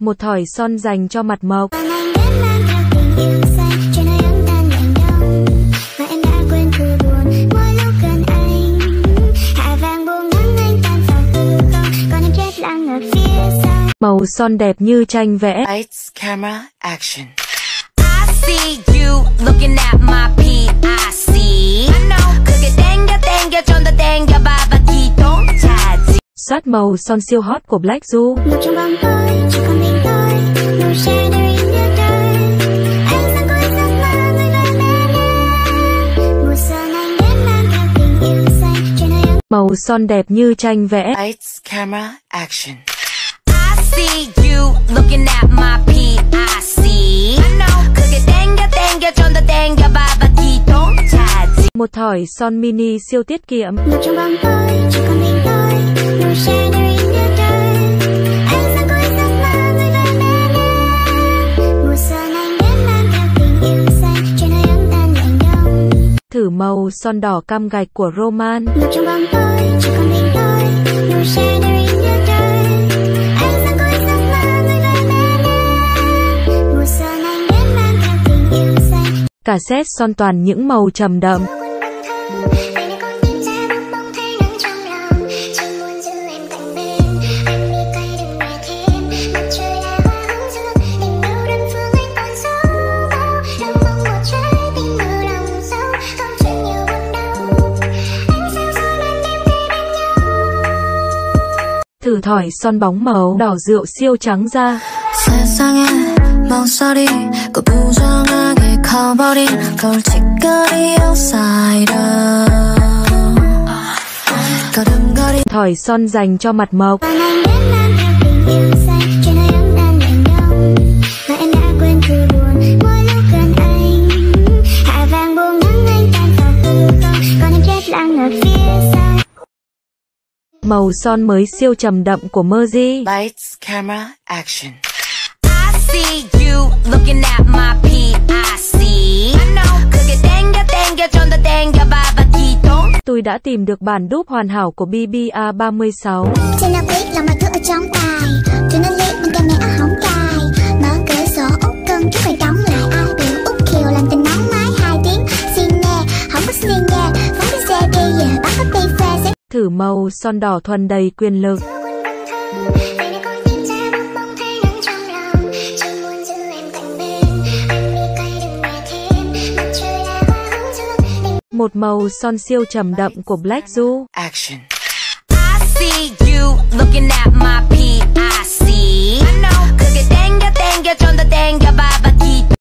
Một thỏi son dành cho mặt mộc. Còn anh đến mang theo tình yêu xanh cho nơi ấm tan lạnh đông Và em đã quên thu buồn mỗi lúc gần anh Hạ vàng buông nắng anh tan vào hư không Còn em chết lặng ở phía sau Màu son đẹp như tranh vẽ. Lights, camera, action. I see you looking at my PIC. I know. 그게 땡겨 땡겨 좀 더 땡겨 봐봐 기동차지. Soát màu son siêu hot của Black Du. Màu son đẹp như tranh vẽ. Lights, camera, action. I see you looking at my PIC. I know. 그게 땡겨 땡겨 좀 더 땡겨 봐봐 기동차지. Một thỏi son mini siêu tiết kiệm. Màu son đỏ cam gạch của Roman. Một trong bóng tối chỉ còn mình tôi No shadow in the dark Anh sang cuối giấc mơ người gọi mẹ lên Mùa xuân anh đến mang theo tình yêu xanh Cả set son toàn những màu trầm đậm. thử thỏi son bóng màu đỏ rượu siêu trắng da thỏi son dành cho mặt mộc. Màu son mới siêu trầm đậm của Merzy. Lights, camera, action. I see you looking at my PIC. I know. 그게 땡겨 땡겨 좀 더 땡겨 봐봐 기동. Tôi đã tìm được bản đúc hoàn hảo của BBA 36. Trên nào biết là mọi thứ ở trong tài Thử màu son đỏ thuần đầy quyền lực. Một màu son siêu trầm đậm của Black Du. Action. I see you looking at my.